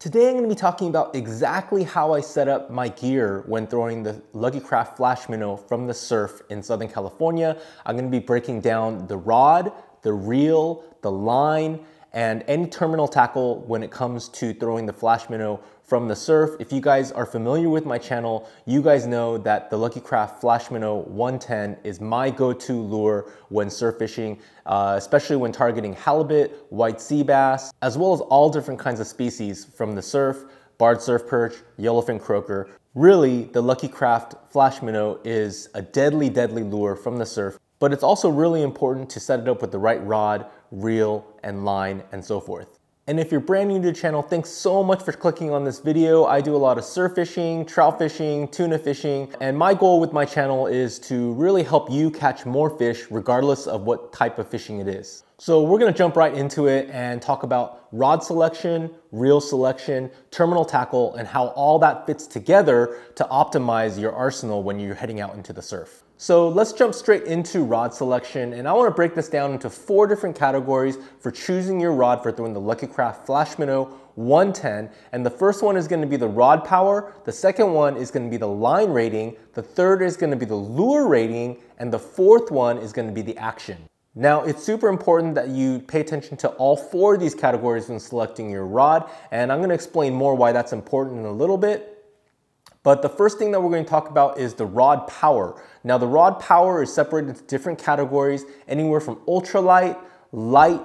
Today I'm going to be talking about exactly how I set up my gear when throwing the Lucky Craft Flash Minnow from the surf in Southern California. I'm going to be breaking down the rod, the reel, the line, and any terminal tackle when it comes to throwing the Flash Minnow from the surf. If you guys are familiar with my channel, you guys know that the Lucky Craft Flash Minnow 110 is my go-to lure when surf fishing, uh, especially when targeting halibut, white sea bass, as well as all different kinds of species from the surf, barred surf perch, yellowfin croaker. Really, the Lucky Craft Flash Minnow is a deadly, deadly lure from the surf, but it's also really important to set it up with the right rod, reel, and line, and so forth. And if you're brand new to the channel, thanks so much for clicking on this video. I do a lot of surf fishing, trout fishing, tuna fishing, and my goal with my channel is to really help you catch more fish regardless of what type of fishing it is. So we're gonna jump right into it and talk about rod selection, reel selection, terminal tackle, and how all that fits together to optimize your arsenal when you're heading out into the surf. So let's jump straight into rod selection and I wanna break this down into four different categories for choosing your rod for throwing the Lucky Craft Flash Minnow 110. And the first one is gonna be the rod power, the second one is gonna be the line rating, the third is gonna be the lure rating, and the fourth one is gonna be the action. Now, it's super important that you pay attention to all four of these categories when selecting your rod, and I'm gonna explain more why that's important in a little bit. But the first thing that we're going to talk about is the rod power. Now the rod power is separated into different categories, anywhere from ultralight, light,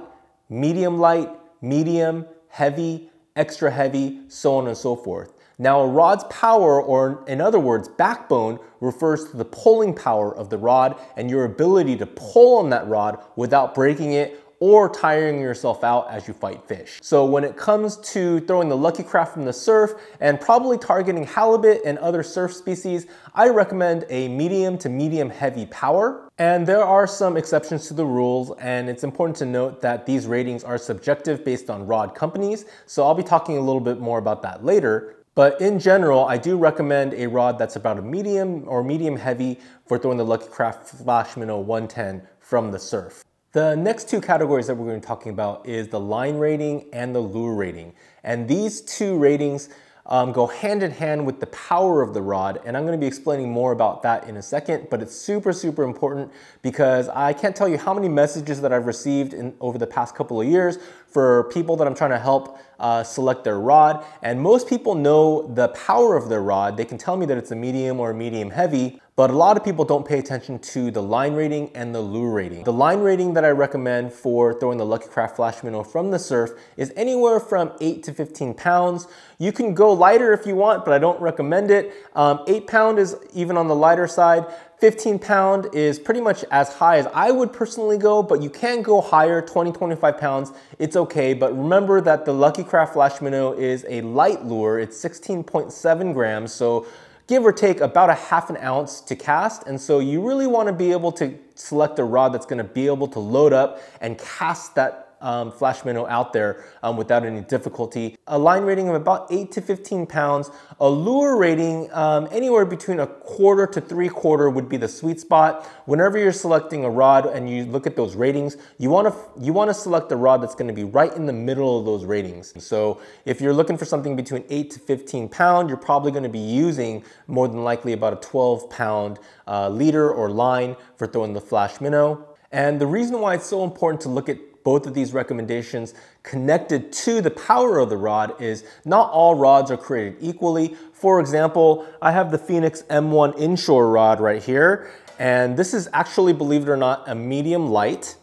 medium light, medium, heavy, extra heavy, so on and so forth. Now a rod's power, or in other words, backbone, refers to the pulling power of the rod and your ability to pull on that rod without breaking it or tiring yourself out as you fight fish. So when it comes to throwing the Lucky Craft from the surf and probably targeting halibut and other surf species, I recommend a medium to medium heavy power. And there are some exceptions to the rules and it's important to note that these ratings are subjective based on rod companies. So I'll be talking a little bit more about that later. But in general, I do recommend a rod that's about a medium or medium heavy for throwing the Lucky Craft Flash Minnow 110 from the surf. The next two categories that we're going to be talking about is the line rating and the lure rating. And these two ratings um, go hand in hand with the power of the rod. And I'm gonna be explaining more about that in a second, but it's super, super important because I can't tell you how many messages that I've received in, over the past couple of years for people that I'm trying to help uh, select their rod. And most people know the power of their rod. They can tell me that it's a medium or a medium heavy, but a lot of people don't pay attention to the line rating and the lure rating. The line rating that I recommend for throwing the Lucky Craft Flash Minnow from the surf is anywhere from 8 to 15 pounds. You can go lighter if you want, but I don't recommend it. Um, 8 pound is even on the lighter side. 15 pound is pretty much as high as I would personally go, but you can go higher, 20, 25 pounds, it's okay. But remember that the Lucky Craft Flash Minnow is a light lure. It's 16.7 grams, so give or take about a half an ounce to cast. And so you really wanna be able to select a rod that's gonna be able to load up and cast that um, flash minnow out there um, without any difficulty. A line rating of about 8 to 15 pounds. A lure rating um, anywhere between a quarter to three quarter would be the sweet spot. Whenever you're selecting a rod and you look at those ratings, you want to you want to select a rod that's going to be right in the middle of those ratings. So if you're looking for something between 8 to 15 pound, you're probably going to be using more than likely about a 12 pound uh, leader or line for throwing the flash minnow. And the reason why it's so important to look at both of these recommendations connected to the power of the rod is not all rods are created equally. For example, I have the Phenix M1 inshore rod right here, and this is actually, believe it or not, a medium light.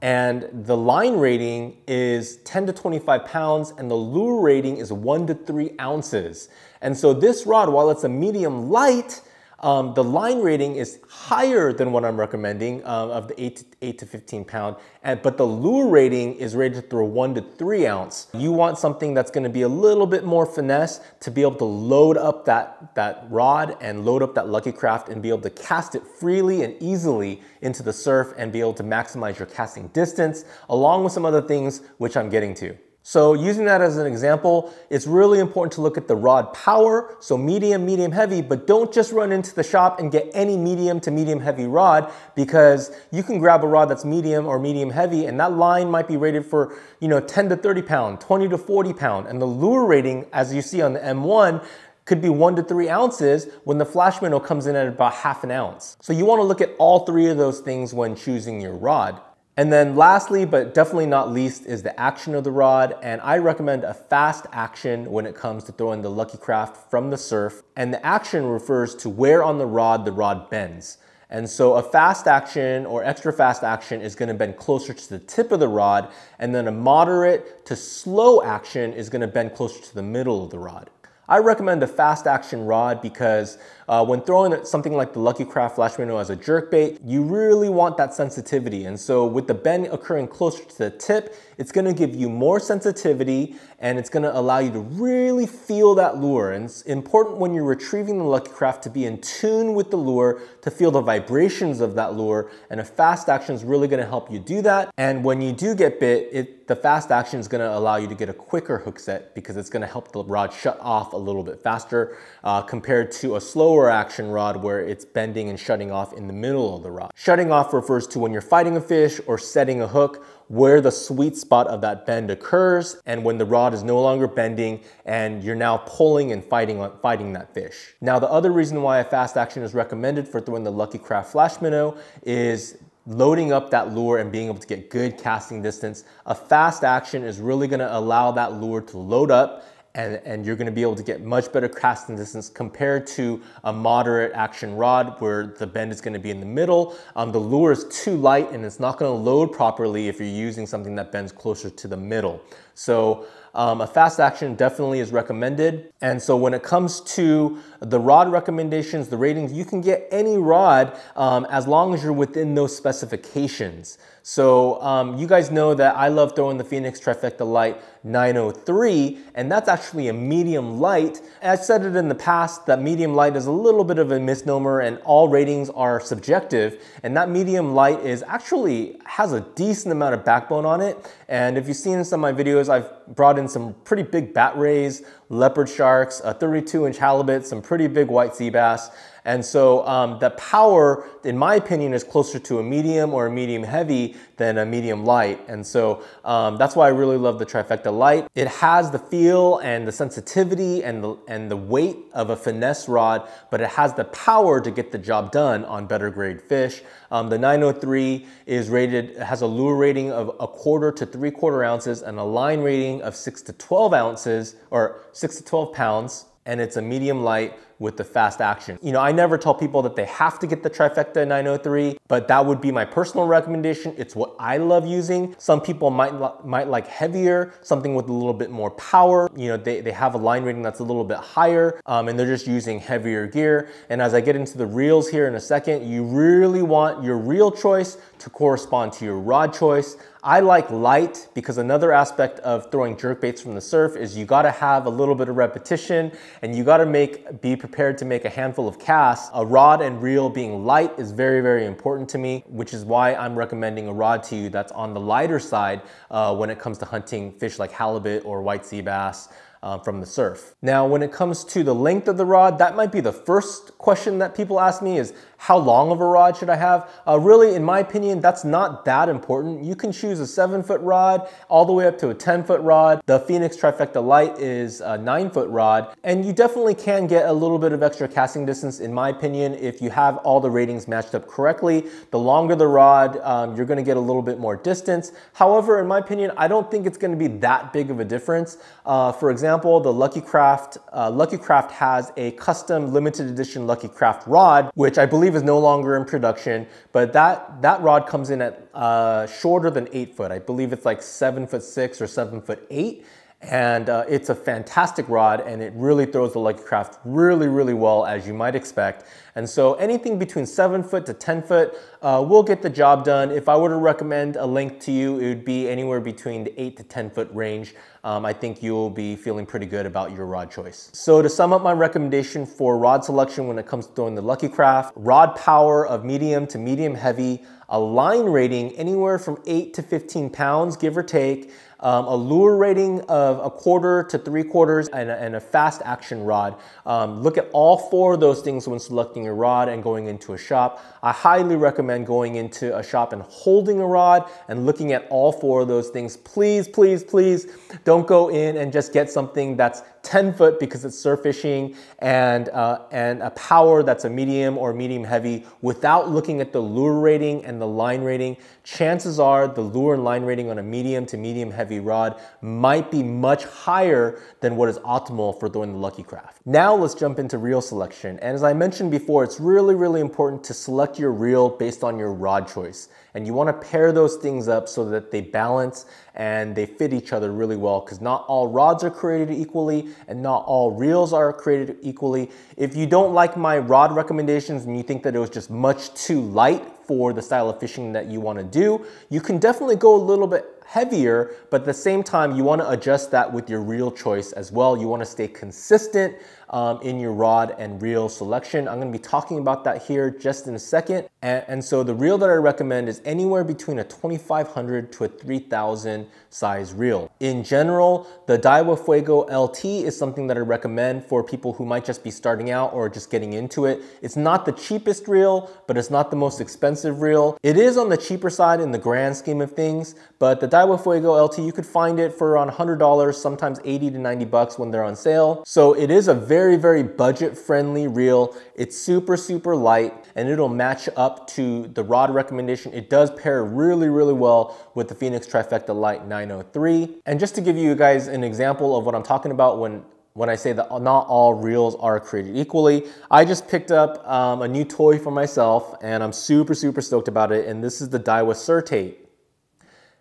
And the line rating is 10 to 25 pounds and the lure rating is one to three ounces. And so this rod, while it's a medium light, um, the line rating is higher than what I'm recommending um, of the 8 to, 8 to 15 pound, and, but the lure rating is rated through a 1 to 3 ounce. You want something that's going to be a little bit more finesse to be able to load up that, that rod and load up that Lucky Craft and be able to cast it freely and easily into the surf and be able to maximize your casting distance, along with some other things which I'm getting to. So using that as an example, it's really important to look at the rod power, so medium, medium heavy, but don't just run into the shop and get any medium to medium heavy rod because you can grab a rod that's medium or medium heavy and that line might be rated for, you know, 10 to 30 pound, 20 to 40 pound. And the lure rating, as you see on the M1, could be one to three ounces when the flash minnow comes in at about half an ounce. So you wanna look at all three of those things when choosing your rod. And then lastly, but definitely not least, is the action of the rod. And I recommend a fast action when it comes to throwing the Lucky Craft from the surf. And the action refers to where on the rod the rod bends. And so a fast action or extra fast action is gonna bend closer to the tip of the rod, and then a moderate to slow action is gonna bend closer to the middle of the rod. I recommend a fast action rod because uh, when throwing something like the Lucky Craft Flash Minnow as a jerk bait, you really want that sensitivity. And so with the bend occurring closer to the tip, it's gonna give you more sensitivity and it's gonna allow you to really feel that lure. And it's important when you're retrieving the Lucky Craft to be in tune with the lure, to feel the vibrations of that lure. And a fast action is really gonna help you do that. And when you do get bit, it, the fast action is gonna allow you to get a quicker hook set because it's gonna help the rod shut off a little bit faster uh, compared to a slower action rod where it's bending and shutting off in the middle of the rod. Shutting off refers to when you're fighting a fish or setting a hook where the sweet spot of that bend occurs and when the rod is no longer bending and you're now pulling and fighting, fighting that fish. Now the other reason why a fast action is recommended for throwing the Lucky Craft Flash Minnow is loading up that lure and being able to get good casting distance. A fast action is really gonna allow that lure to load up and, and you're gonna be able to get much better casting distance compared to a moderate action rod where the bend is gonna be in the middle. Um, the lure is too light and it's not gonna load properly if you're using something that bends closer to the middle. So um, a fast action definitely is recommended. And so when it comes to the rod recommendations, the ratings, you can get any rod um, as long as you're within those specifications. So um, you guys know that I love throwing the Phenix Trifecta Lite 903, and that's actually a medium light. I've said it in the past that medium light is a little bit of a misnomer and all ratings are subjective, and that medium light is actually has a decent amount of backbone on it. And if you've seen some of my videos, I've brought in some pretty big bat rays, leopard sharks, a 32 inch halibut, some pretty big white sea bass. And so um, the power, in my opinion, is closer to a medium or a medium heavy than a medium light. And so um, that's why I really love the Trifecta Lite. It has the feel and the sensitivity and the, and the weight of a finesse rod, but it has the power to get the job done on better grade fish. Um, the 903 is rated, has a lure rating of a quarter to three quarter ounces and a line rating of six to 12 ounces or six to 12 pounds. And it's a medium light with the fast action. You know, I never tell people that they have to get the Trifecta 903, but that would be my personal recommendation. It's what I love using. Some people might, might like heavier, something with a little bit more power. You know, they, they have a line rating that's a little bit higher um, and they're just using heavier gear. And as I get into the reels here in a second, you really want your reel choice to correspond to your rod choice. I like light because another aspect of throwing jerk baits from the surf is you gotta have a little bit of repetition and you gotta make, be prepared to make a handful of casts, a rod and reel being light is very, very important to me, which is why I'm recommending a rod to you that's on the lighter side uh, when it comes to hunting fish like halibut or white sea bass uh, from the surf. Now, when it comes to the length of the rod, that might be the first question that people ask me is how long of a rod should I have? Uh, really, in my opinion, that's not that important. You can choose a seven foot rod all the way up to a 10 foot rod. The Phenix Trifecta Lite is a nine foot rod, and you definitely can get a little bit of extra casting distance, in my opinion, if you have all the ratings matched up correctly. The longer the rod, um, you're gonna get a little bit more distance. However, in my opinion, I don't think it's gonna be that big of a difference. Uh, for example, the Lucky Craft, uh, Lucky Craft has a custom limited edition Lucky Craft rod, which I believe believe is no longer in production, but that, that rod comes in at uh, shorter than eight foot. I believe it's like seven foot six or seven foot eight. And uh, it's a fantastic rod and it really throws the Lucky Craft really, really well as you might expect. And so anything between seven foot to 10 foot uh, will get the job done. If I were to recommend a length to you, it would be anywhere between the eight to 10 foot range. Um, I think you'll be feeling pretty good about your rod choice. So to sum up my recommendation for rod selection when it comes to throwing the Lucky Craft, rod power of medium to medium heavy, a line rating anywhere from 8 to 15 pounds, give or take, um, a lure rating of a quarter to three quarters, and a, and a fast action rod. Um, look at all four of those things when selecting your rod and going into a shop. I highly recommend going into a shop and holding a rod and looking at all four of those things. Please, please, please don't go in and just get something that's 10 foot because it's surf fishing and, uh, and a power that's a medium or medium heavy without looking at the lure rating and the line rating. Chances are the lure and line rating on a medium to medium heavy rod might be much higher than what is optimal for throwing the Lucky Craft. Now let's jump into reel selection. And as I mentioned before, it's really, really important to select your reel based on your rod choice. And you wanna pair those things up so that they balance and they fit each other really well because not all rods are created equally and not all reels are created equally. If you don't like my rod recommendations and you think that it was just much too light for the style of fishing that you wanna do, you can definitely go a little bit heavier, but at the same time, you wanna adjust that with your reel choice as well. You wanna stay consistent um, in your rod and reel selection. I'm gonna be talking about that here just in a second. And, and so the reel that I recommend is anywhere between a 2500 to a 3000 size reel. In general, the Daiwa Fuego LT is something that I recommend for people who might just be starting out or just getting into it. It's not the cheapest reel, but it's not the most expensive reel. It is on the cheaper side in the grand scheme of things, but the Daiwa Fuego LT, you could find it for around $100, sometimes 80 to 90 bucks when they're on sale. So it is a very, very budget friendly reel. It's super, super light and it'll match up to the rod recommendation. It does pair really, really well with the Phenix Trifecta Lite 903. And just to give you guys an example of what I'm talking about when when I say that not all reels are created equally. I just picked up um, a new toy for myself and I'm super, super stoked about it. And this is the Daiwa Certate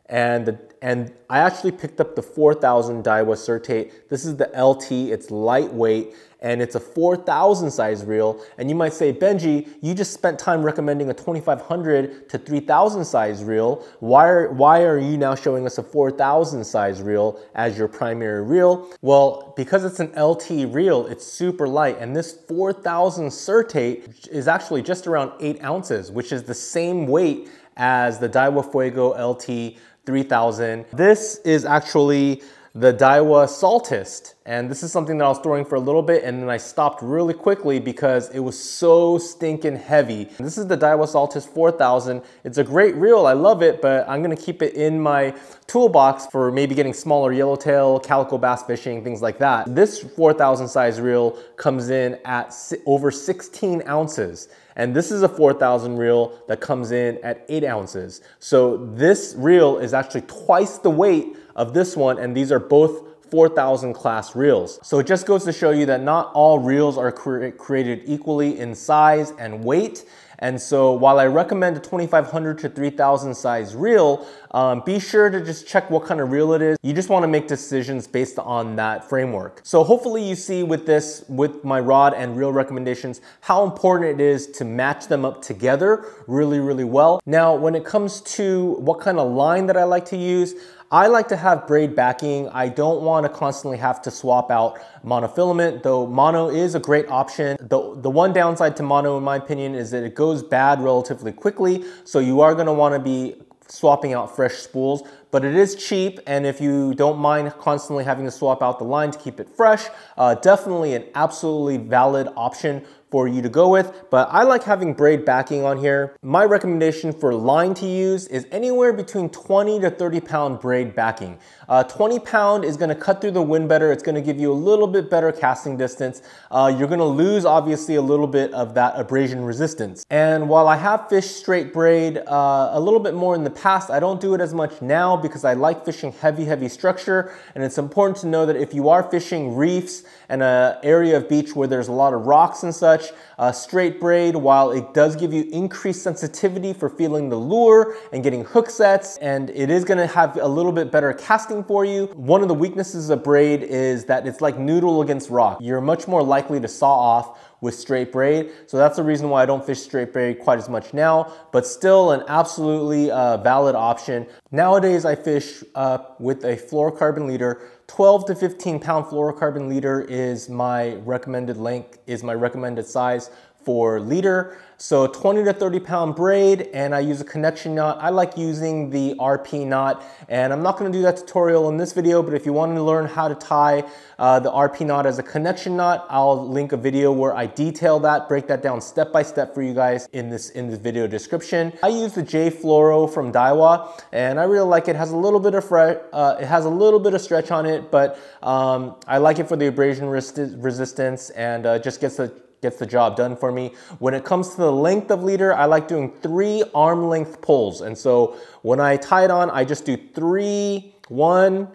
and and I actually picked up the 4000 Daiwa Certate. This is the LT, it's lightweight, and it's a 4000 size reel. And you might say, Benjie, you just spent time recommending a 2500 to 3000 size reel. Why are, why are you now showing us a 4000 size reel as your primary reel? Well, because it's an LT reel, it's super light. And this 4000 Certate is actually just around eight ounces, which is the same weight as the Daiwa Fuego LT 3000. This is actually the Daiwa Saltist. And this is something that I was throwing for a little bit and then I stopped really quickly because it was so stinking heavy. This is the Daiwa Saltist 4000. It's a great reel, I love it, but I'm gonna keep it in my toolbox for maybe getting smaller yellowtail, calico bass fishing, things like that. This 4000 size reel comes in at over 16 ounces. And this is a 4,000 reel that comes in at eight ounces. So this reel is actually twice the weight of this one, and these are both 4,000 class reels. So it just goes to show you that not all reels are cre created equally in size and weight. And so while I recommend a 2500 to 3000 size reel, um, be sure to just check what kind of reel it is. You just wanna make decisions based on that framework. So hopefully you see with this, with my rod and reel recommendations, how important it is to match them up together really, really well. Now, when it comes to what kind of line that I like to use, I like to have braid backing. I don't want to constantly have to swap out monofilament, though mono is a great option. The, the one downside to mono, in my opinion, is that it goes bad relatively quickly. So you are going to want to be swapping out fresh spools, but it is cheap. And if you don't mind constantly having to swap out the line to keep it fresh, uh, definitely an absolutely valid option for you to go with, but I like having braid backing on here. My recommendation for line to use is anywhere between 20 to 30 pound braid backing. Uh, 20 pound is gonna cut through the wind better. It's gonna give you a little bit better casting distance. Uh, you're gonna lose obviously a little bit of that abrasion resistance. And while I have fished straight braid uh, a little bit more in the past, I don't do it as much now because I like fishing heavy, heavy structure. And it's important to know that if you are fishing reefs and an area of beach where there's a lot of rocks and such, such. Straight braid, while it does give you increased sensitivity for feeling the lure and getting hook sets, and it is gonna have a little bit better casting for you. One of the weaknesses of braid is that it's like noodle against rock. You're much more likely to saw off with straight braid. So that's the reason why I don't fish straight braid quite as much now, but still an absolutely uh, valid option. Nowadays I fish uh, with a fluorocarbon leader. 12 to 15 pound fluorocarbon leader is my recommended length, is my recommended size for leader. So 20 to 30 pound braid and I use a connection knot. I like using the RP knot and I'm not gonna do that tutorial in this video, but if you want to learn how to tie uh, the RP knot as a connection knot, I'll link a video where I detail that, break that down step by step for you guys in this, in this video description. I use the J Fluoro from Daiwa and I really like it. it has a little bit of uh, it has a little bit of stretch on it, but um, I like it for the abrasion resistance and uh, just gets the gets the job done for me. When it comes to the length of leader, I like doing three arm length pulls. And so when I tie it on, I just do three, one,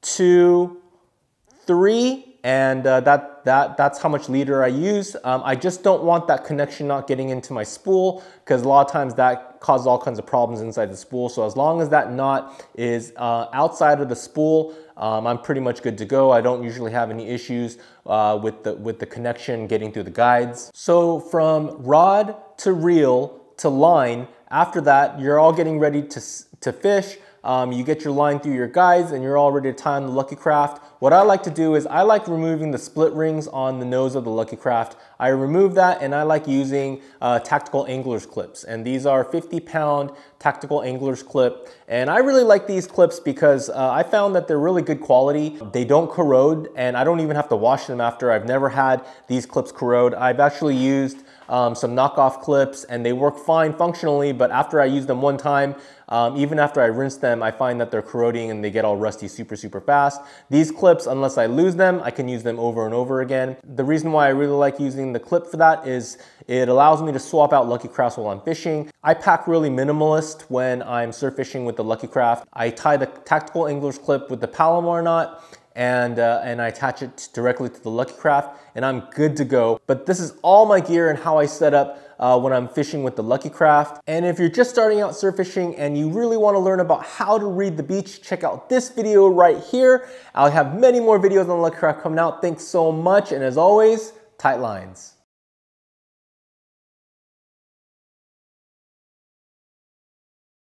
two, three, and uh, that, that, that's how much leader I use. Um, I just don't want that connection knot getting into my spool because a lot of times that causes all kinds of problems inside the spool. So as long as that knot is uh, outside of the spool, um, I'm pretty much good to go. I don't usually have any issues uh, with, the, with the connection getting through the guides. So from rod to reel to line, after that, you're all getting ready to, to fish. Um, you get your line through your guides and you're all ready to tie on the Lucky Craft. What I like to do is I like removing the split rings on the nose of the Lucky Craft. I remove that and I like using uh, tactical angler's clips. And these are 50 pound tactical angler's clip. And I really like these clips because uh, I found that they're really good quality. They don't corrode and I don't even have to wash them after. I've never had these clips corrode. I've actually used um, some knockoff clips and they work fine functionally, but after I use them one time, um, even after I rinse them, I find that they're corroding and they get all rusty super, super fast. These clips, unless I lose them, I can use them over and over again. The reason why I really like using the clip for that is it allows me to swap out Lucky Crafts while I'm fishing. I pack really minimalist when I'm surf fishing with the Lucky Craft. I tie the tactical angler's clip with the Palomar knot and, uh, and I attach it directly to the Lucky Craft and I'm good to go. But this is all my gear and how I set up uh, when I'm fishing with the Lucky Craft. And if you're just starting out surf fishing and you really wanna learn about how to read the beach, check out this video right here. I'll have many more videos on Lucky Craft coming out. Thanks so much. And as always, tight lines.